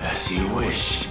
As you wish.